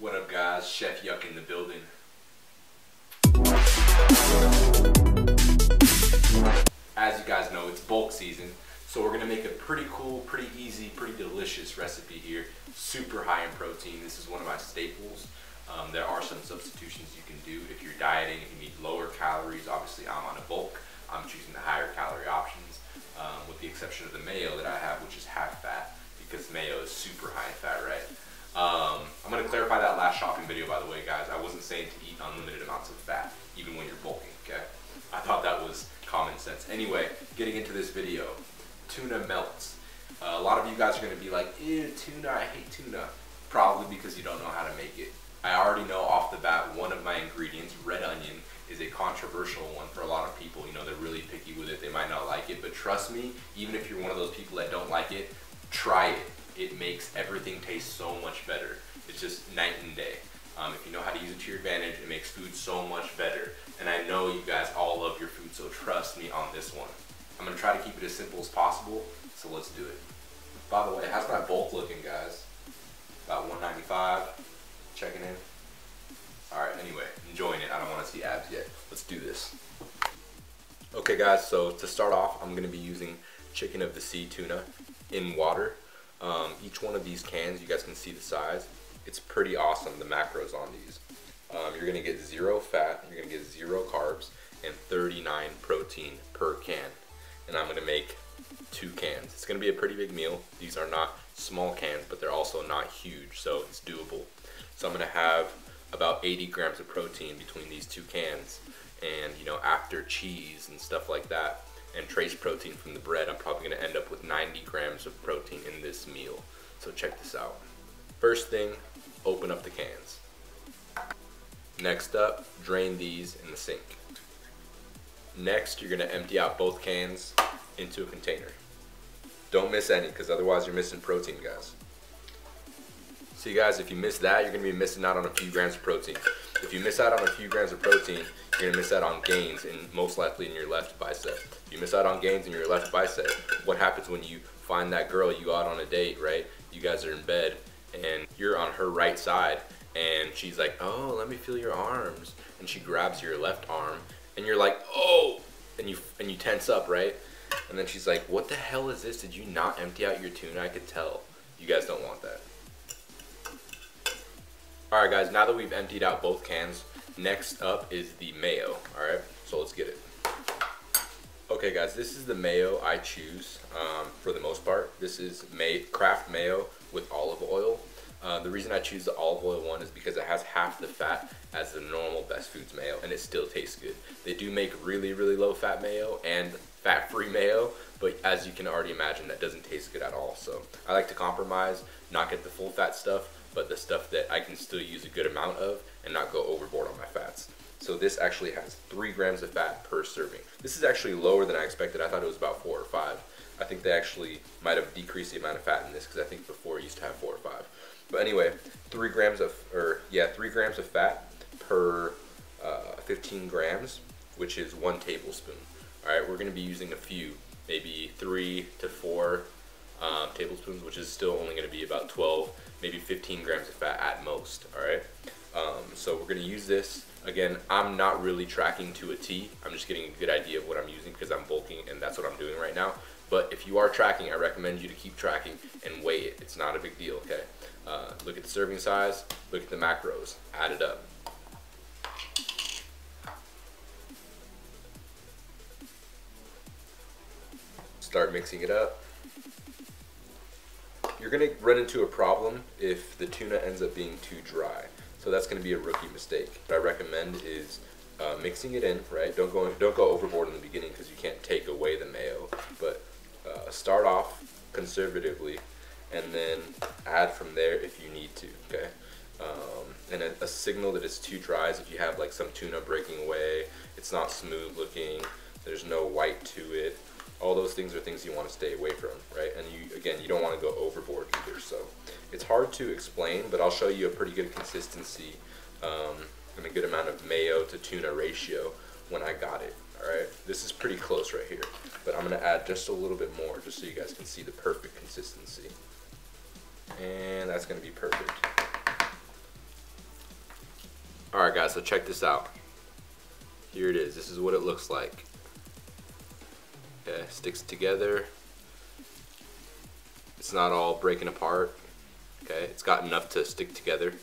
What up guys, Chef Yuck in the building. As you guys know, it's bulk season, so we're gonna make a pretty cool, pretty easy, pretty delicious recipe here. Super high in protein. This is one of my staples. Um, there are some substitutions you can do if you're dieting, if you need lower calories. Obviously, I'm on a bulk. I'm choosing the higher calorie options, um, with the exception of the mayo that I have, which is half fat, because mayo is super high in fat, right? Um, I'm gonna clarify that last shopping video, by the way, guys. I wasn't saying to eat unlimited amounts of fat, even when you're bulking, okay? I thought that was common sense. Anyway, getting into this video, tuna melts. Uh, a lot of you guys are gonna be like, ew, tuna, I hate tuna. Probably because you don't know how to make it. I already know off the bat one of my ingredients, red onion, is a controversial one for a lot of people. You know, they're really picky with it. They might not like it, but trust me, even if you're one of those people that don't like it, try it. It makes everything taste so much better. Just night and day. Um, if you know how to use it to your advantage, it makes food so much better. And I know you guys all love your food, so trust me on this one. I'm gonna try to keep it as simple as possible, so let's do it. By the way, how's my bulk looking, guys? About 195, checking in. All right, anyway, enjoying it. I don't wanna see abs yet. Let's do this. Okay guys, so to start off, I'm gonna be using chicken of the sea tuna in water. Um, each one of these cans, you guys can see the size. It's pretty awesome, the macros on these. Um, you're gonna get zero fat, you're gonna get zero carbs, and 39 protein per can. And I'm gonna make two cans. It's gonna be a pretty big meal. These are not small cans, but they're also not huge, so it's doable. So I'm gonna have about 80 grams of protein between these two cans and you know after cheese and stuff like that and trace protein from the bread I'm probably to end up with 90 grams of protein in this meal so check this out first thing open up the cans next up drain these in the sink next you're to empty out both cans into a container don't miss any because otherwise you're missing protein guys See guys, if you miss that, you're gonna be missing out on a few grams of protein. If you miss out on a few grams of protein, you're gonna miss out on gains and most likely in your left bicep. If you miss out on gains in your left bicep, what happens when you find that girl you out on a date, right? You guys are in bed and you're on her right side and she's like, oh, let me feel your arms. And she grabs your left arm and you're like, oh, and you, and you tense up, right? And then she's like, what the hell is this? Did you not empty out your tuna? I could tell. You guys don't want that. All right, guys, now that we've emptied out both cans, next up is the mayo, all right? So let's get it. Okay, guys, this is the mayo I choose um, for the most part. This is May Kraft mayo with olive oil. Uh, the reason I choose the olive oil one is because it has half the fat as the normal Best Foods mayo, and it still tastes good. They do make really, really low fat mayo and fat-free mayo, but as you can already imagine, that doesn't taste good at all. So I like to compromise, not get the full fat stuff, but the stuff that I can still use a good amount of and not go overboard on my fats. So this actually has three grams of fat per serving. This is actually lower than I expected. I thought it was about four or five. I think they actually might have decreased the amount of fat in this because I think before it used to have four or five. But anyway, three grams of, or yeah, three grams of fat per uh, 15 grams, which is one tablespoon. All right, we're gonna be using a few, maybe three to four um, tablespoons, which is still only gonna be about 12 maybe 15 grams of fat at most, all right? Um, so we're gonna use this. Again, I'm not really tracking to a T. I'm just getting a good idea of what I'm using because I'm bulking and that's what I'm doing right now. But if you are tracking, I recommend you to keep tracking and weigh it. It's not a big deal, okay? Uh, look at the serving size, look at the macros, add it up. Start mixing it up you're gonna run into a problem if the tuna ends up being too dry. So that's gonna be a rookie mistake. What I recommend is uh, mixing it in, right? Don't go don't go overboard in the beginning because you can't take away the mayo. But uh, start off conservatively, and then add from there if you need to. Okay. Um, and a, a, signal that it's too dry is if you have like some tuna breaking away, it's not smooth looking, there's no white to it, all those things are things you want to stay away from, right? And you, again, you don't want to go overboard either. So it's hard to explain, but I'll show you a pretty good consistency um, and a good amount of mayo to tuna ratio when I got it. All right, this is pretty close right here, but I'm gonna add just a little bit more just so you guys can see the perfect consistency. And that's gonna be perfect. Alright guys, so check this out. Here it is. This is what it looks like. Okay, sticks together. It's not all breaking apart. Okay, it's got enough to stick together.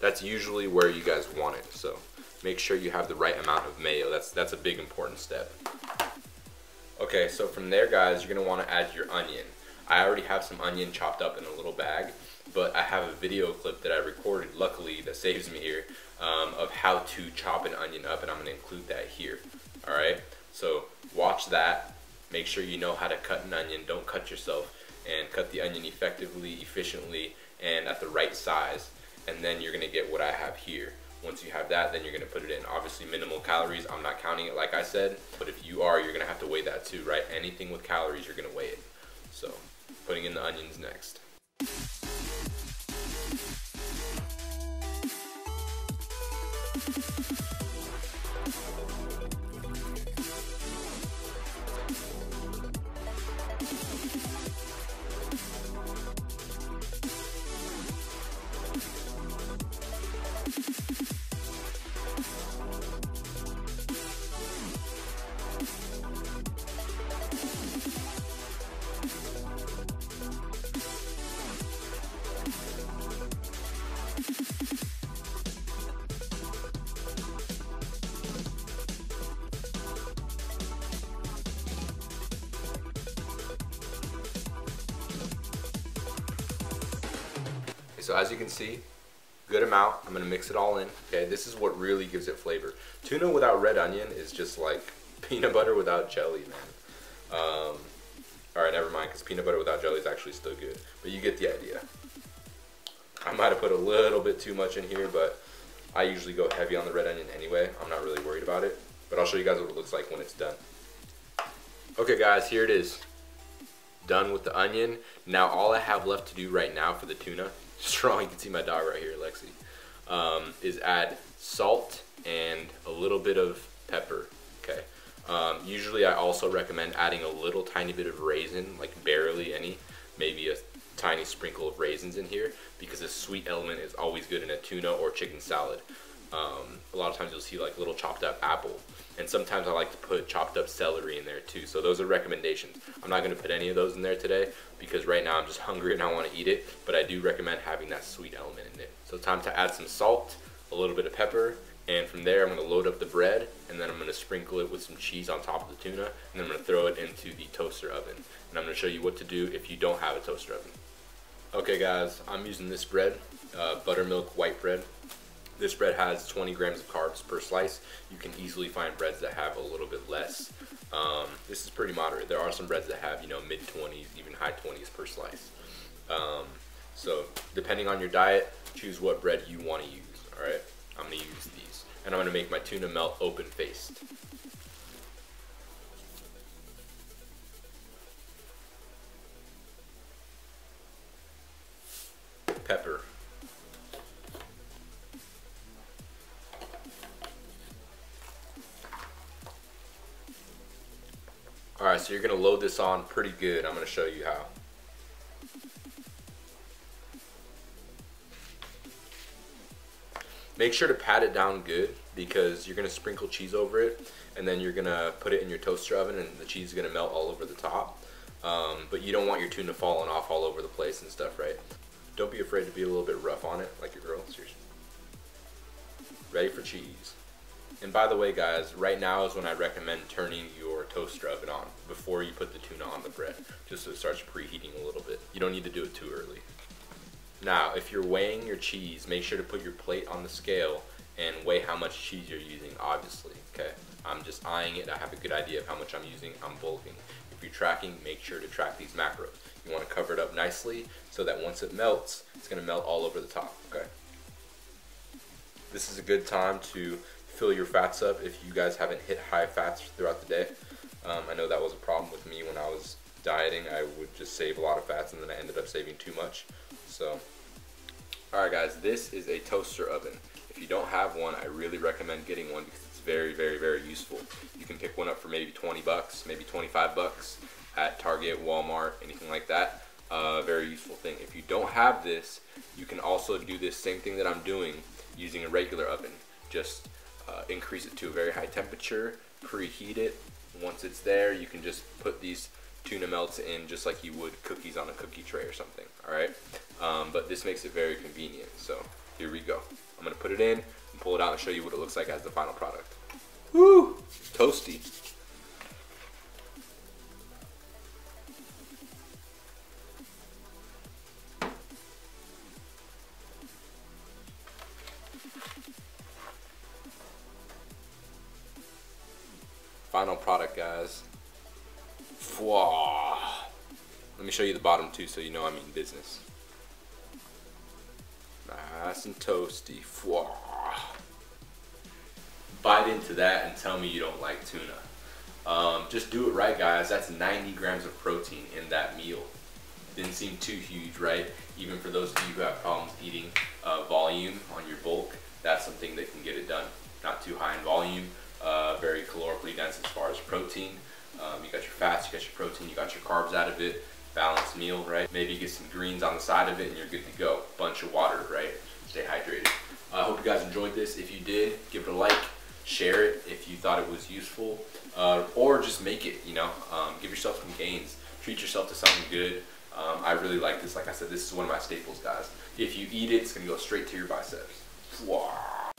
That's usually where you guys want it. So make sure you have the right amount of mayo. That's that's a big important step. Okay, so from there guys, you're gonna wanna add your onion. I already have some onion chopped up in a little bag but I have a video clip that I recorded, luckily, that saves me here, um, of how to chop an onion up, and I'm gonna include that here, all right? So watch that, make sure you know how to cut an onion, don't cut yourself, and cut the onion effectively, efficiently, and at the right size, and then you're gonna get what I have here. Once you have that, then you're gonna put it in. Obviously minimal calories, I'm not counting it like I said, but if you are, you're gonna have to weigh that too, right? Anything with calories, you're gonna weigh it. So, putting in the onions next. So as you can see, good amount. I'm gonna mix it all in. Okay, this is what really gives it flavor. Tuna without red onion is just like peanut butter without jelly, man. Um, all right, never mind, because peanut butter without jelly is actually still good. But you get the idea. I might have put a little bit too much in here, but I usually go heavy on the red onion anyway. I'm not really worried about it. But I'll show you guys what it looks like when it's done. Okay guys, here it is. Done with the onion. Now all I have left to do right now for the tuna strong. You can see my dog right here, Lexi. Um, is add salt and a little bit of pepper. Okay. Um, usually, I also recommend adding a little tiny bit of raisin, like barely any, maybe a tiny sprinkle of raisins in here, because the sweet element is always good in a tuna or chicken salad. Um, a lot of times you'll see like little chopped up apple and sometimes I like to put chopped up celery in there too. So those are recommendations. I'm not going to put any of those in there today because right now I'm just hungry and I want to eat it. But I do recommend having that sweet element in it. So time to add some salt, a little bit of pepper, and from there I'm going to load up the bread and then I'm going to sprinkle it with some cheese on top of the tuna and then I'm to throw it into the toaster oven. And I'm to show you what to do if you don't have a toaster oven. Okay guys, I'm using this bread, uh, buttermilk white bread. This bread has 20 grams of carbs per slice. You can easily find breads that have a little bit less. Um, this is pretty moderate. There are some breads that have, you know, mid 20s, even high 20s per slice. Um, so depending on your diet, choose what bread you want to use, all right? I'm gonna use these. And I'm gonna make my tuna melt open so you're to load this on pretty good. I'm to show you how. Make sure to pat it down good because you're to sprinkle cheese over it and then you're to put it in your toaster oven and the cheese is to melt all over the top. Um, but you don't want your tuna falling off all over the place and stuff, right? Don't be afraid to be a little bit rough on it like your girl. Seriously. Ready for cheese. And by the way, guys, right now is when I recommend turning your toaster oven on before you put the tuna on the bread, just so it starts preheating a little bit. You don't need to do it too early. Now, if you're weighing your cheese, make sure to put your plate on the scale and weigh how much cheese you're using, obviously, okay? I'm just eyeing it. I have a good idea of how much I'm using. I'm bulking. If you're tracking, make sure to track these macros. You want to cover it up nicely so that once it melts, it's going to melt all over the top, okay? This is a good time to fill your fats up if you guys haven't hit high fats throughout the day. Um, I know that was a problem with me when I was dieting. I would just save a lot of fats and then I ended up saving too much. So, alright guys, this is a toaster oven. If you don't have one, I really recommend getting one because it's very, very, very useful. You can pick one up for maybe 20 bucks, maybe 25 bucks at Target, Walmart, anything like that. Uh, very useful thing. If you don't have this, you can also do this same thing that I'm doing using a regular oven. Just uh, increase it to a very high temperature, preheat it. Once it's there, you can just put these tuna melts in just like you would cookies on a cookie tray or something, all right? Um, but this makes it very convenient. So here we go. I'm gonna put it in and pull it out and show you what it looks like as the final product. Woo! Toasty. Final product, guys. Fwah. Let me show you the bottom too so you know I mean business. Nice and toasty. Fwah. Bite into that and tell me you don't like tuna. Um, just do it right, guys. That's 90 grams of protein in that meal. Didn't seem too huge, right? Even for those of you who have problems eating uh, volume on your bulk, that's something that can get it done. Not too high in volume, uh, very calorically dense as far as protein. Um, you got your fats, you got your protein, you got your carbs out of it. Balanced meal, right? Maybe you get some greens on the side of it and you're good to go. Bunch of water, right? Stay hydrated. I uh, hope you guys enjoyed this. If you did, give it a like, share it if you thought it was useful, uh, or just make it, you know, um, give yourself some gains. Treat yourself to something good. Um, I really like this. Like I said, this is one of my staples, guys. If you eat it, it's gonna go straight to your biceps. Wow.